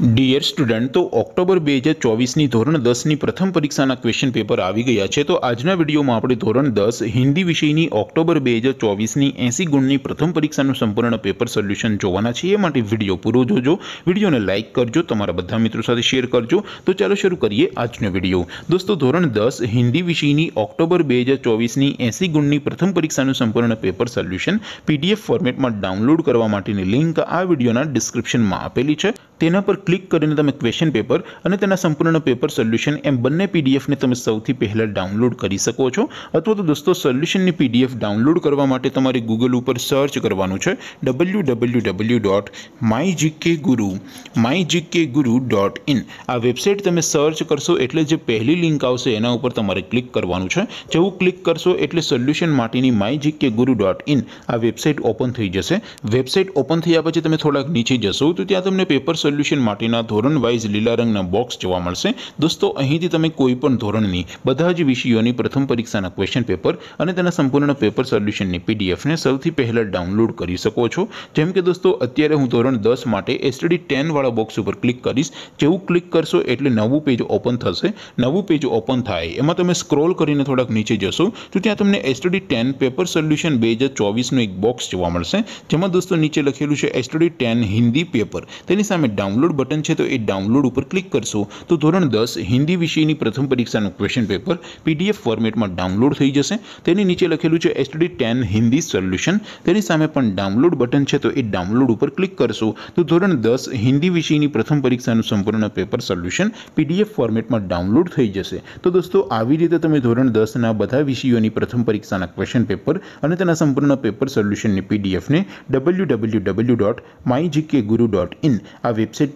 Dear student તો October બે હજાર ચોવીસની ધોરણ દસની પ્રથમ પરીક્ષાના ક્વેશ્ચન પેપર આવી ગયા છે. તો આજના વિડીયોમાં આપણે ધોરણ દસ હિન્દી વિષયની ઓક્ટોબર બે હજાર ચોવીસની એંસી ગુણની પ્રથમ પરીક્ષાનું સંપૂર્ણ પેપર સોલ્યુશન જોવાના છે એ માટે વીડિયો પૂરો જોજો. વિડીયોને લાઇક કરજો, તમારા બધા મિત્રો સાથે શેર કરજો. તો ચાલો શરૂ કરીએ આજનો વીડિયો. દોસ્તો, ધોરણ દસ હિન્દી વિષયની ઓક્ટોબર બે હજાર ચોવીસની એંસી ગુણની પ્રથમ પરીક્ષાનું સંપૂર્ણ પેપર સોલ્યુશન પીડીએફ ફોર્મેટમાં ડાઉનલોડ કરવા માટેની લિંક આ વિડીયોના ડિસ્ક્રિપ્શનમાં આપેલી છે. તેના પર ક્લિક કરીને તમે ક્વેશ્ચન પેપર અને તેના સંપૂર્ણ પેપર સોલ્યુશન એમ બંને પીડીએફને તમે સૌથી પહેલાં ડાઉનલોડ કરી શકો છો અથવા તો દોસ્તો સોલ્યુશનની પીડીએફ ડાઉનલોડ કરવા માટે તમારે ગૂગલ ઉપર સર્ચ કરવાનું છે W W W dot my GK guru my GK guru dot in આ વેબસાઇટ તમે સર્ચ કરશો એટલે જે પહેલી લિંક આવશે એના ઉપર તમારે ક્લિક કરવાનું છે જેવું ક્લિક કરશો એટલે સોલ્યુશન માટેની my GK guru dot in આ વેબસાઇટ ઓપન થઈ જશે વેબસાઇટ ઓપન થયા પછી તમે થોડાક નીચે જશો તો ત્યાં તમને પેપર સોલ્યુશન માટેના ધોરણ વાઇઝ લીલા રંગના બોક્સ જોવા મળશે દોસ્તો અહીંથી તમે કોઈ પણ ધોરણની બધા જ વિષયોની પ્રથમ પરીક્ષાના ક્વેશ્ચન પેપર અને તેના સંપૂર્ણ પેપર સોલ્યુશનની પીડીએફને સૌથી પહેલાં ડાઉનલોડ કરી શકો છો જેમ કે દોસ્તો અત્યારે હું ધોરણ દસ માટે એસટીડી ટેનવાળા બોક્સ ઉપર ક્લિક કરીશ જેવું ક્લિક કરશો એટલે નવું પેજ ઓપન થશે નવું પેજ ઓપન થાય એમાં તમે સ્ક્રોલ કરીને થોડાક નીચે જશો તો ત્યાં તમને એસટીડી ટેન પેપર સોલ્યુશન બે હજાર ચોવીસનું એક બોક્સ જોવા મળશે જેમાં દોસ્તો નીચે લખેલું છે એસટીડી ટેન હિન્દી પેપર તેની સામે ડાઉનલોડ બટન છે તો એ ડાઉનલોડ ઉપર ક્લિક કરશો તો ધોરણ દસ હિન્દી વિષયની પ્રથમ પરીક્ષાનું ક્વેશ્ચન પેપર પીડીએફ ફોર્મેટમાં ડાઉનલોડ થઈ જશે તેની નીચે લખેલું છે એસટીડી ટેન હિન્દી સોલ્યુશન તેની સામે પણ ડાઉનલોડ બટન છે તો એ ડાઉનલોડ ઉપર ક્લિક કરશો તો ધોરણ દસ હિન્દી વિષયની પ્રથમ પરીક્ષાનું સંપૂર્ણ પેપર સોલ્યુશન પીડીએફ ફોર્મેટમાં ડાઉનલોડ થઈ જશે તો દોસ્તો આવી રીતે તમે ધોરણ દસના બધા વિષયોની પ્રથમ પરીક્ષાના ક્વેશ્ચન પેપર અને તેના સંપૂર્ણ પેપર સોલ્યુશનની પીડીએફને W W W dot my GK guru dot in આ વેબસાઇટ